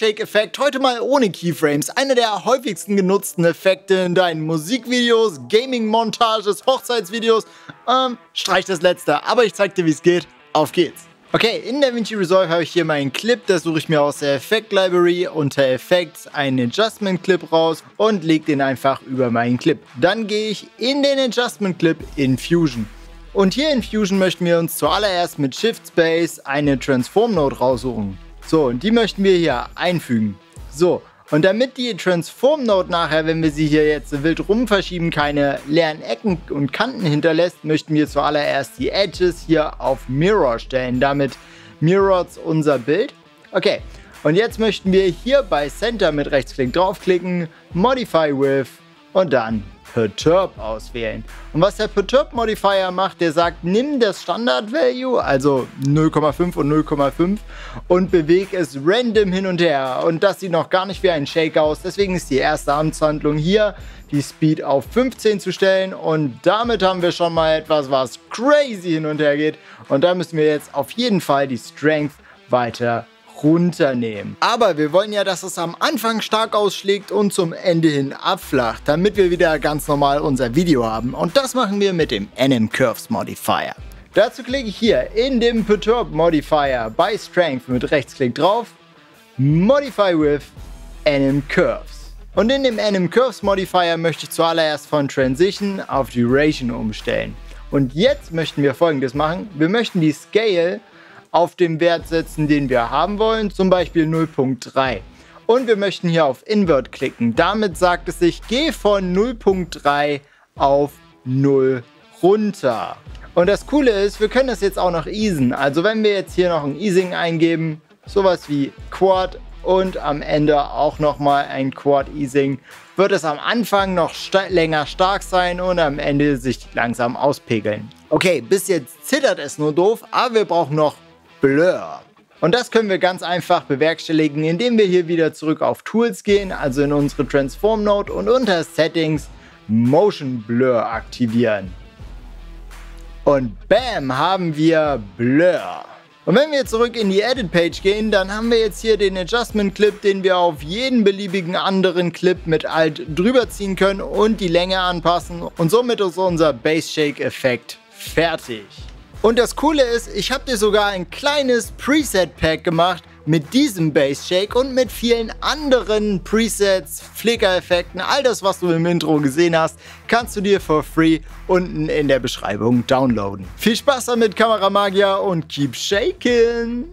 Shake-Effekt, heute mal ohne Keyframes. Einer der häufigsten genutzten Effekte in deinen Musikvideos, Gaming-Montages, Hochzeitsvideos. Ähm, streich das letzte, aber ich zeig dir, wie es geht. Auf geht's! Okay, in DaVinci Resolve habe ich hier meinen Clip, das suche ich mir aus der Effekt Library unter Effects einen Adjustment Clip raus und lege den einfach über meinen Clip. Dann gehe ich in den Adjustment Clip in Fusion. Und hier in Fusion möchten wir uns zuallererst mit Shift Space eine Transform Node raussuchen. So, und die möchten wir hier einfügen. So, und damit die Transform Node nachher, wenn wir sie hier jetzt wild rum verschieben, keine leeren Ecken und Kanten hinterlässt, möchten wir zuallererst die Edges hier auf Mirror stellen. Damit mirrort unser Bild. Okay, und jetzt möchten wir hier bei Center mit Rechtsklick draufklicken, Modify With und dann Perturb auswählen. Und was der Perturb Modifier macht, der sagt, nimm das Standard Value, also 0,5 und 0,5 und bewege es random hin und her. Und das sieht noch gar nicht wie ein Shake aus. Deswegen ist die erste Amtshandlung hier, die Speed auf 15 zu stellen. Und damit haben wir schon mal etwas, was crazy hin und her geht. Und da müssen wir jetzt auf jeden Fall die Strength weiter runternehmen. Aber wir wollen ja, dass es am Anfang stark ausschlägt und zum Ende hin abflacht, damit wir wieder ganz normal unser Video haben. Und das machen wir mit dem NM Curves Modifier. Dazu klicke ich hier in dem Perturb Modifier bei Strength mit Rechtsklick drauf, Modify with NM Curves. Und in dem NM Curves Modifier möchte ich zuallererst von Transition auf Duration umstellen. Und jetzt möchten wir folgendes machen. Wir möchten die Scale auf den Wert setzen, den wir haben wollen, zum Beispiel 0.3. Und wir möchten hier auf Invert klicken. Damit sagt es sich, geh von 0.3 auf 0 runter. Und das Coole ist, wir können das jetzt auch noch easen. Also wenn wir jetzt hier noch ein Easing eingeben, sowas wie Quad und am Ende auch nochmal ein Quad Easing, wird es am Anfang noch sta länger stark sein und am Ende sich langsam auspegeln. Okay, bis jetzt zittert es nur doof, aber wir brauchen noch Blur. Und das können wir ganz einfach bewerkstelligen, indem wir hier wieder zurück auf Tools gehen, also in unsere Transform Node und unter Settings Motion Blur aktivieren. Und bam, haben wir Blur. Und wenn wir zurück in die Edit Page gehen, dann haben wir jetzt hier den Adjustment Clip, den wir auf jeden beliebigen anderen Clip mit Alt drüber ziehen können und die Länge anpassen. Und somit ist unser Bass Shake Effekt fertig. Und das Coole ist, ich habe dir sogar ein kleines Preset-Pack gemacht mit diesem Bass Shake und mit vielen anderen Presets, Flickereffekten, all das, was du im Intro gesehen hast, kannst du dir for free unten in der Beschreibung downloaden. Viel Spaß damit, Kameramagier, und keep shaking!